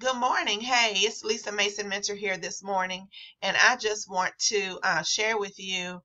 Good morning. Hey, it's Lisa Mason Minter here this morning, and I just want to uh, share with you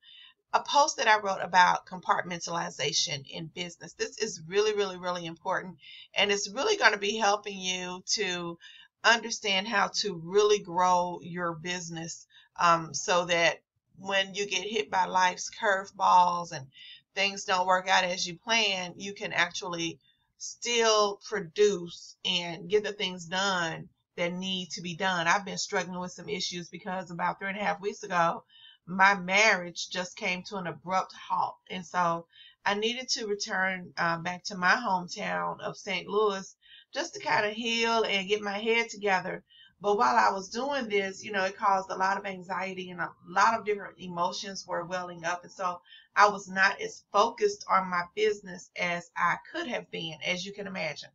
a post that I wrote about compartmentalization in business. This is really, really, really important, and it's really going to be helping you to understand how to really grow your business um, so that when you get hit by life's curveballs and things don't work out as you plan, you can actually still produce and get the things done that need to be done. I've been struggling with some issues because about three and a half weeks ago, my marriage just came to an abrupt halt. And so I needed to return uh, back to my hometown of St. Louis just to kind of heal and get my head together. But while I was doing this, you know, it caused a lot of anxiety and a lot of different emotions were welling up. And so I was not as focused on my business as I could have been, as you can imagine.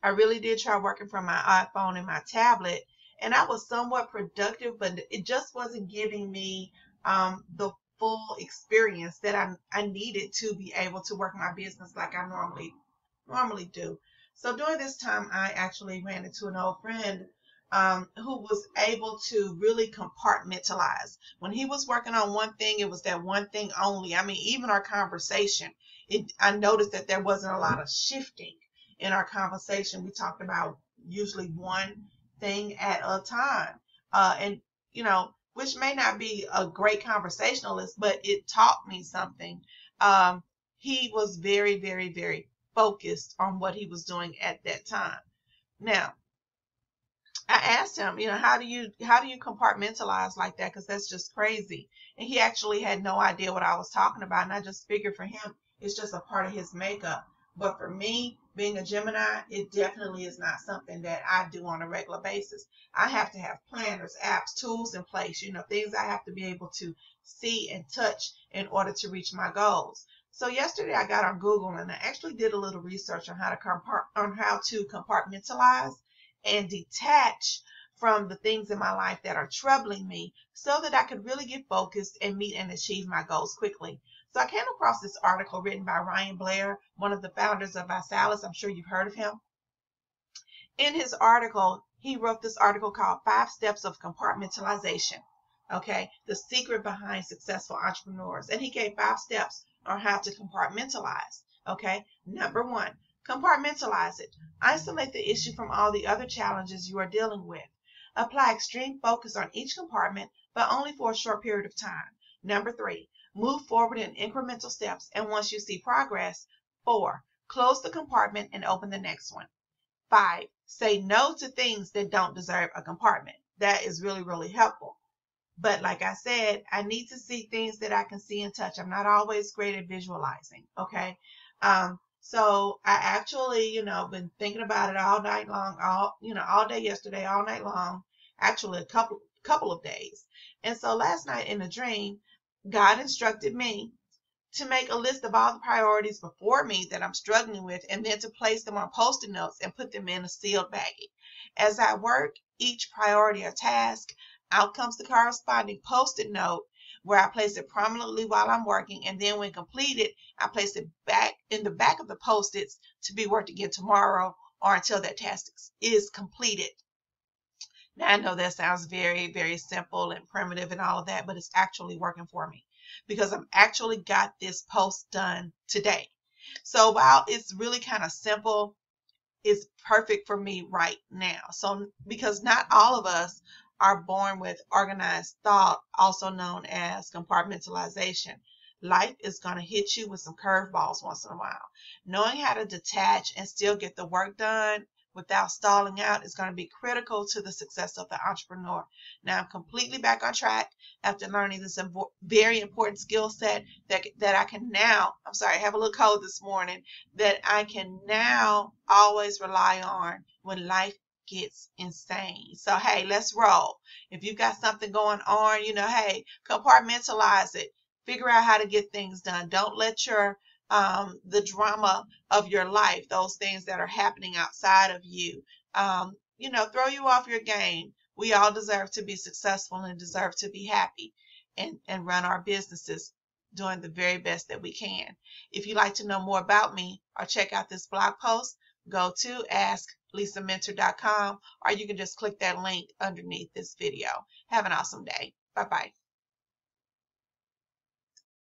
I really did try working from my iPhone and my tablet, and I was somewhat productive, but it just wasn't giving me um, the full experience that I, I needed to be able to work my business like I normally normally do. So during this time, I actually ran into an old friend um, who was able to really compartmentalize. When he was working on one thing, it was that one thing only. I mean, even our conversation, it, I noticed that there wasn't a lot of shifting in our conversation. We talked about usually one thing at a time. Uh, and, you know, which may not be a great conversationalist, but it taught me something. Um, he was very, very, very focused on what he was doing at that time. Now, I asked him, you know, how do you how do you compartmentalize like that? Because that's just crazy. And he actually had no idea what I was talking about, and I just figured for him it's just a part of his makeup. But for me, being a Gemini, it definitely is not something that I do on a regular basis. I have to have planners, apps, tools in place, you know, things I have to be able to see and touch in order to reach my goals. So yesterday I got on Google and I actually did a little research on how to on how to compartmentalize and detach from the things in my life that are troubling me so that I could really get focused and meet and achieve my goals quickly. So I came across this article written by Ryan Blair, one of the founders of ViSalus. I'm sure you've heard of him. In his article, he wrote this article called Five Steps of Compartmentalization. Okay, the secret behind successful entrepreneurs. And he gave five steps on how to compartmentalize. Okay, number one, compartmentalize it. Isolate the issue from all the other challenges you are dealing with. Apply extreme focus on each compartment, but only for a short period of time. Number three, move forward in incremental steps, and once you see progress, four, close the compartment and open the next one. Five, say no to things that don't deserve a compartment. That is really, really helpful. But like I said, I need to see things that I can see and touch. I'm not always great at visualizing. Okay. Um, so I actually, you know, been thinking about it all night long, all you know, all day yesterday, all night long. Actually, a couple couple of days. And so last night in a dream, God instructed me to make a list of all the priorities before me that I'm struggling with, and then to place them on post-it notes and put them in a sealed baggie. As I work each priority or task, out comes the corresponding post-it note where I place it prominently while I'm working, and then when completed, I place it back in the back of the post-its to be worked again tomorrow or until that task is completed. Now I know that sounds very, very simple and primitive and all of that, but it's actually working for me because I've actually got this post done today. So while it's really kind of simple, it's perfect for me right now. So because not all of us are born with organized thought, also known as compartmentalization. Life is going to hit you with some curveballs once in a while. Knowing how to detach and still get the work done without stalling out is going to be critical to the success of the entrepreneur. Now I'm completely back on track after learning this very important skill set that, that I can now, I'm sorry, I have a little cold this morning, that I can now always rely on when life gets insane. So, hey, let's roll. If you've got something going on, you know, hey, compartmentalize it. Figure out how to get things done. Don't let your um, the drama of your life, those things that are happening outside of you, um, you know, throw you off your game. We all deserve to be successful and deserve to be happy and, and run our businesses doing the very best that we can. If you'd like to know more about me or check out this blog post, go to asklisaminter.com or you can just click that link underneath this video. Have an awesome day. Bye bye.